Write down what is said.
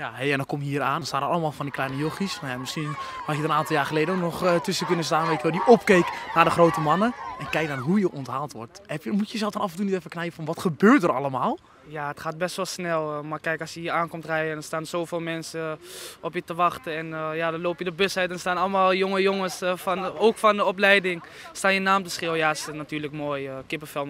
Ja, hey, en dan kom je hier aan, dan staan er allemaal van die kleine jochies. Nou ja, misschien had je er een aantal jaar geleden ook nog eh, tussen kunnen staan, weet je wel, die opkeek naar de grote mannen. En kijk dan hoe je onthaald wordt. Heb je, moet je jezelf dan af en toe niet even knijpen van wat gebeurt er allemaal? Ja, het gaat best wel snel. Eh, maar kijk, als je hier aankomt rijden, en er staan zoveel mensen eh, op je te wachten. En ja, dan loop je de bus uit en staan allemaal jonge jongens, van, ook van de opleiding, staan je naam te schreeuwen. Ja, het is natuurlijk mooi, eh kippenvel